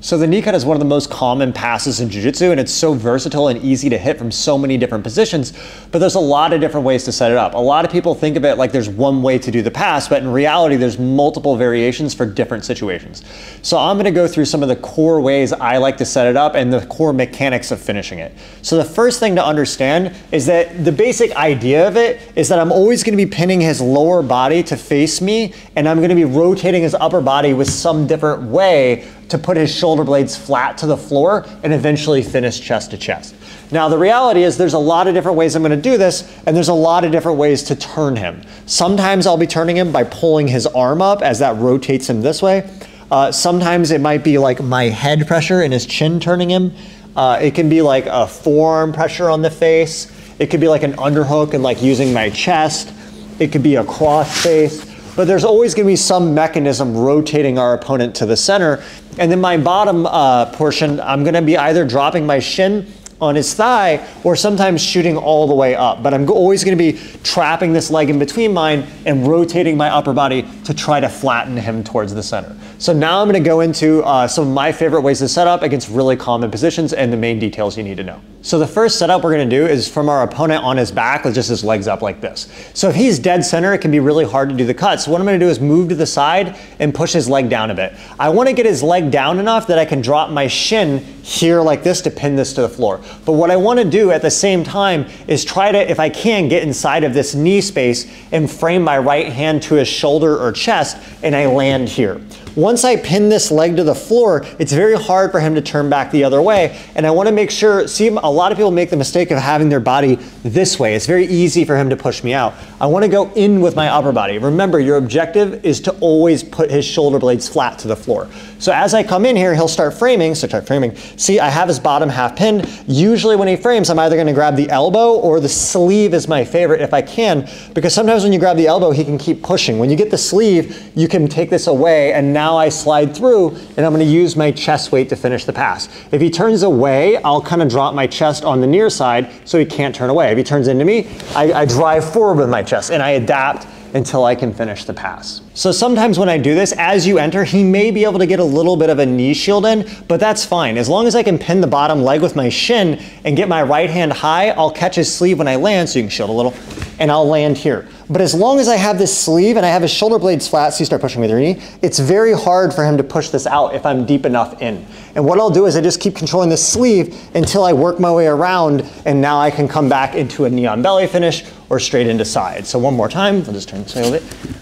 So the knee cut is one of the most common passes in jiu-jitsu and it's so versatile and easy to hit from so many different positions, but there's a lot of different ways to set it up. A lot of people think of it like there's one way to do the pass, but in reality there's multiple variations for different situations. So I'm gonna go through some of the core ways I like to set it up and the core mechanics of finishing it. So the first thing to understand is that the basic idea of it is that I'm always gonna be pinning his lower body to face me and I'm gonna be rotating his upper body with some different way to put his shoulder blades flat to the floor and eventually finish chest to chest. Now the reality is there's a lot of different ways I'm gonna do this and there's a lot of different ways to turn him. Sometimes I'll be turning him by pulling his arm up as that rotates him this way. Uh, sometimes it might be like my head pressure and his chin turning him. Uh, it can be like a forearm pressure on the face. It could be like an underhook and like using my chest. It could be a cross face but there's always going to be some mechanism rotating our opponent to the center. And then my bottom uh, portion, I'm going to be either dropping my shin on his thigh or sometimes shooting all the way up. But I'm always going to be trapping this leg in between mine and rotating my upper body to try to flatten him towards the center. So now I'm going to go into uh, some of my favorite ways to set up against really common positions and the main details you need to know. So the first setup we're gonna do is from our opponent on his back with just his legs up like this. So if he's dead center, it can be really hard to do the cut. So what I'm gonna do is move to the side and push his leg down a bit. I wanna get his leg down enough that I can drop my shin here like this to pin this to the floor. But what I wanna do at the same time is try to, if I can, get inside of this knee space and frame my right hand to his shoulder or chest and I land here. Once I pin this leg to the floor, it's very hard for him to turn back the other way. And I wanna make sure, see, a lot of people make the mistake of having their body this way. It's very easy for him to push me out. I wanna go in with my upper body. Remember, your objective is to always put his shoulder blades flat to the floor. So as I come in here, he'll start framing, so start framing. See, I have his bottom half pinned. Usually when he frames, I'm either gonna grab the elbow or the sleeve is my favorite if I can, because sometimes when you grab the elbow, he can keep pushing. When you get the sleeve, you can take this away and now now I slide through and I'm gonna use my chest weight to finish the pass. If he turns away, I'll kind of drop my chest on the near side so he can't turn away. If he turns into me, I, I drive forward with my chest and I adapt until I can finish the pass. So sometimes when I do this, as you enter, he may be able to get a little bit of a knee shield in, but that's fine. As long as I can pin the bottom leg with my shin and get my right hand high, I'll catch his sleeve when I land, so you can shield a little, and I'll land here. But as long as I have this sleeve and I have his shoulder blades flat, so you start pushing with your knee, it's very hard for him to push this out if I'm deep enough in. And what I'll do is I just keep controlling this sleeve until I work my way around and now I can come back into a knee on belly finish or straight into side. So one more time, I'll just turn this way a little bit.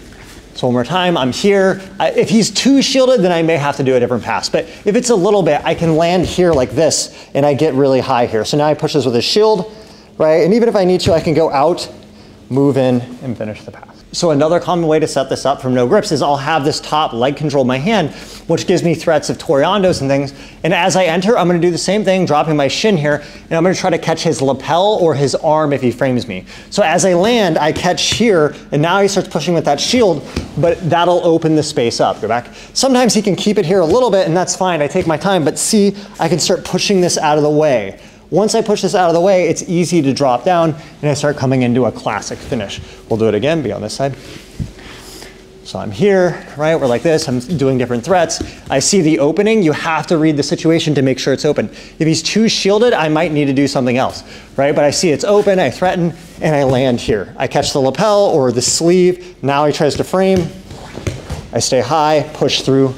So one more time, I'm here. if he's too shielded, then I may have to do a different pass. But if it's a little bit, I can land here like this and I get really high here. So now I push this with a shield, right? And even if I need to, I can go out, move in, and finish the pass. So another common way to set this up from no grips is I'll have this top leg control in my hand, which gives me threats of toreandos and things. And as I enter, I'm gonna do the same thing, dropping my shin here, and I'm gonna try to catch his lapel or his arm if he frames me. So as I land, I catch here, and now he starts pushing with that shield, but that'll open the space up. Go back. Sometimes he can keep it here a little bit, and that's fine. I take my time, but see, I can start pushing this out of the way. Once I push this out of the way, it's easy to drop down and I start coming into a classic finish. We'll do it again, be on this side. So I'm here, right? We're like this. I'm doing different threats. I see the opening. You have to read the situation to make sure it's open. If he's too shielded, I might need to do something else, right? But I see it's open, I threaten, and I land here. I catch the lapel or the sleeve. Now he tries to frame. I stay high, push through,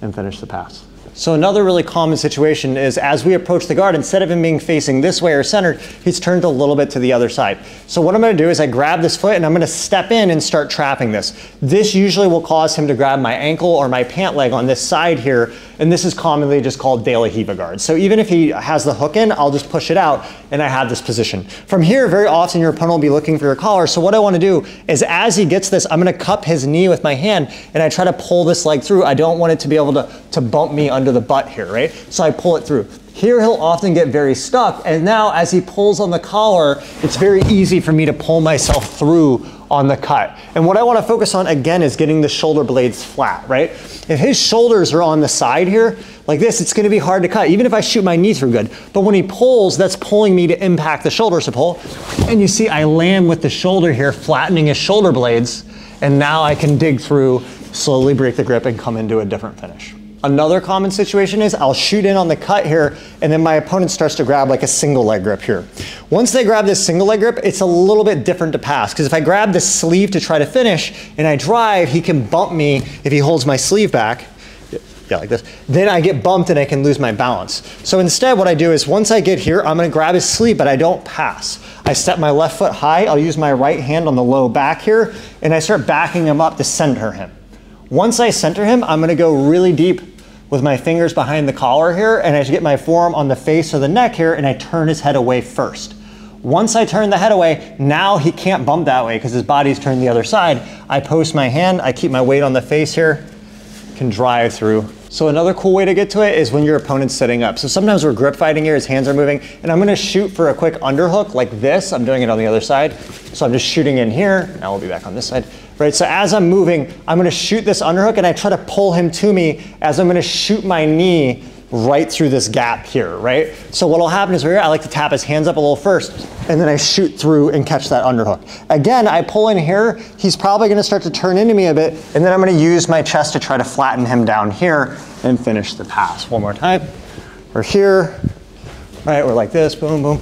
and finish the pass. So another really common situation is as we approach the guard, instead of him being facing this way or centered, he's turned a little bit to the other side. So what I'm gonna do is I grab this foot and I'm gonna step in and start trapping this. This usually will cause him to grab my ankle or my pant leg on this side here, and this is commonly just called De La Riva guard. So even if he has the hook in, I'll just push it out and I have this position. From here, very often your opponent will be looking for your collar. So what I wanna do is as he gets this, I'm gonna cup his knee with my hand and I try to pull this leg through. I don't want it to be able to, to bump me under under the butt here, right? So I pull it through. Here he'll often get very stuck, and now as he pulls on the collar, it's very easy for me to pull myself through on the cut. And what I wanna focus on again is getting the shoulder blades flat, right? If his shoulders are on the side here, like this, it's gonna be hard to cut, even if I shoot my knee through good. But when he pulls, that's pulling me to impact the shoulder to pull. And you see I land with the shoulder here, flattening his shoulder blades, and now I can dig through, slowly break the grip and come into a different finish. Another common situation is I'll shoot in on the cut here and then my opponent starts to grab like a single leg grip here. Once they grab this single leg grip, it's a little bit different to pass because if I grab the sleeve to try to finish and I drive, he can bump me if he holds my sleeve back yeah, like this, then I get bumped and I can lose my balance. So instead what I do is once I get here, I'm gonna grab his sleeve, but I don't pass. I step my left foot high, I'll use my right hand on the low back here, and I start backing him up to center him. Once I center him, I'm gonna go really deep with my fingers behind the collar here, and I get my forearm on the face or the neck here, and I turn his head away first. Once I turn the head away, now he can't bump that way because his body's turned the other side. I post my hand, I keep my weight on the face here, can drive through so another cool way to get to it is when your opponent's sitting up. So sometimes we're grip fighting here, his hands are moving, and I'm gonna shoot for a quick underhook like this. I'm doing it on the other side. So I'm just shooting in here. Now we'll be back on this side. Right, so as I'm moving, I'm gonna shoot this underhook and I try to pull him to me as I'm gonna shoot my knee right through this gap here, right? So what'll happen is here, I like to tap his hands up a little first, and then I shoot through and catch that underhook. Again, I pull in here, he's probably gonna start to turn into me a bit, and then I'm gonna use my chest to try to flatten him down here and finish the pass. One more time. We're here, right? We're like this, boom, boom.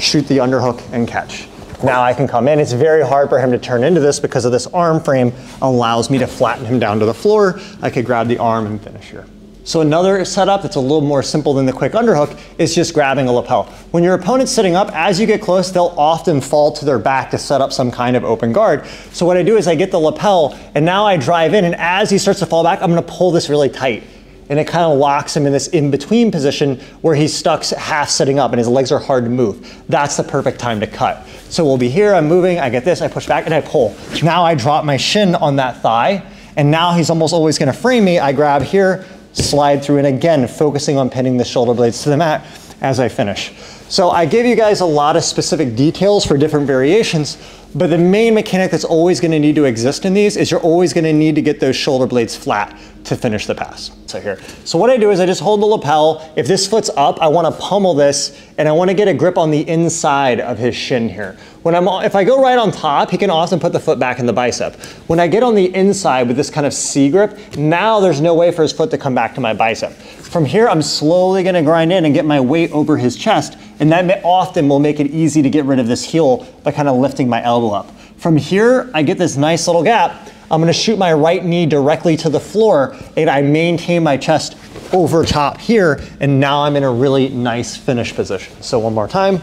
Shoot the underhook and catch. Now I can come in. It's very hard for him to turn into this because of this arm frame allows me to flatten him down to the floor. I could grab the arm and finish here. So another setup that's a little more simple than the quick underhook is just grabbing a lapel. When your opponent's sitting up, as you get close, they'll often fall to their back to set up some kind of open guard. So what I do is I get the lapel and now I drive in and as he starts to fall back, I'm gonna pull this really tight. And it kind of locks him in this in-between position where he's stuck half sitting up and his legs are hard to move. That's the perfect time to cut. So we'll be here, I'm moving, I get this, I push back and I pull. Now I drop my shin on that thigh and now he's almost always gonna frame me. I grab here, slide through, and again, focusing on pinning the shoulder blades to the mat as I finish. So I gave you guys a lot of specific details for different variations, but the main mechanic that's always gonna need to exist in these is you're always gonna need to get those shoulder blades flat to finish the pass. So here. So what I do is I just hold the lapel. If this foot's up, I wanna pummel this and I wanna get a grip on the inside of his shin here. When I'm, if I go right on top, he can often put the foot back in the bicep. When I get on the inside with this kind of C grip, now there's no way for his foot to come back to my bicep. From here, I'm slowly gonna grind in and get my weight over his chest, and that often will make it easy to get rid of this heel by kind of lifting my elbow up. From here, I get this nice little gap. I'm gonna shoot my right knee directly to the floor, and I maintain my chest over top here, and now I'm in a really nice finish position. So one more time.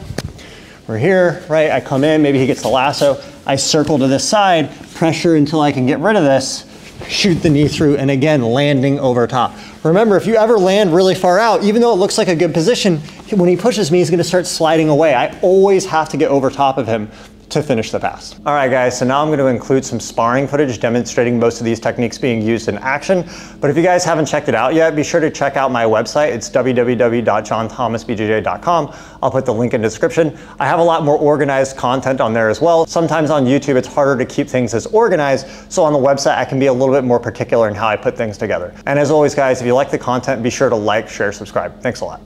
We're here, right? I come in, maybe he gets the lasso. I circle to this side, pressure until I can get rid of this, shoot the knee through, and again, landing over top. Remember, if you ever land really far out, even though it looks like a good position, when he pushes me, he's gonna start sliding away. I always have to get over top of him to finish the pass. All right guys, so now I'm going to include some sparring footage demonstrating most of these techniques being used in action. But if you guys haven't checked it out yet, be sure to check out my website. It's www.jonthomasbjj.com. I'll put the link in the description. I have a lot more organized content on there as well. Sometimes on YouTube, it's harder to keep things as organized. So on the website, I can be a little bit more particular in how I put things together. And as always, guys, if you like the content, be sure to like, share, subscribe. Thanks a lot.